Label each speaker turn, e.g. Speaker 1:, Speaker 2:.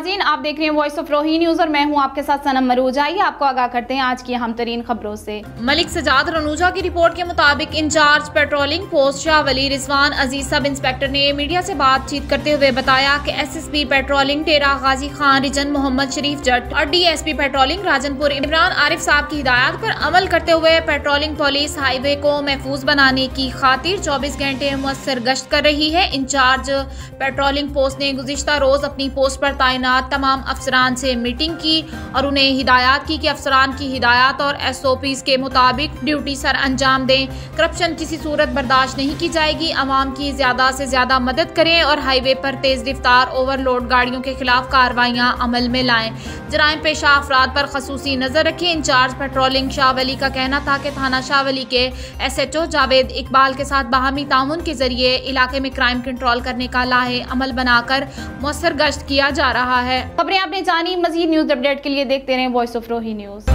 Speaker 1: देख रहे हैं वॉइस ऑफ़ रोही न्यूज़ और मैं हूँ आपके साथ सनम मरूजा। आइए आपको आगाह करते हैं आज की अहम तरीन खबरों से।
Speaker 2: मलिक सजाद रनूजा की रिपोर्ट के मुताबिक incharge patrolling post Shah Wali Rizwan Aziz sub inspector ने मीडिया से बातचीत करते हुए बताया कि SSP patrolling Dera Ghazi Khan, region Mohammad Sharif Jat और डीएसपी पेट्रोलिंग राजनपुर इमरान आरिफ साहब की हिदायत पर अमल करते हुए पेट्रोलिंग पुलिस हाईवे को महफूज बनाने की खातिर चौबीस घंटे मुसर गश्त कर रही है। इंचार्ज पेट्रोलिंग पोस्ट ने गुजशत रोज अपनी पोस्ट पर तैनात तमाम अफसरान से मीटिंग की और उन्हें हिदायत की कि अफसरान की हिदायत और एस ओ पीज के मुताबिक ड्यूटी सर अंजाम दें। करप्शन किसी सूरत बर्दाश्त नहीं की जाएगी। आवाम की ज़्यादा से ज़्यादा मदद करें और हाईवे पर तेज रफ्तार ओवरलोड गाड़ियों के खिलाफ कार्रवाइयाँ अमल में लाएँ। जराइम पेशा अफराद पर खसूसी नज़र रखें। इंचार्ज पेट्रोलिंग शाहवली का कहना था कि थाना शाहवली के S H O Javed Iqbal के साथ बाहमी ताउन के ज़रिए इलाके में क्राइम कंट्रोल करने का लाहे अमल बनाकर मौसर गश्त किया जा रहा है।
Speaker 1: खबरें आपने जानी, मजीद न्यूज़ अपडेट के लिए देखते रहे वॉइस ऑफ़ रोही न्यूज़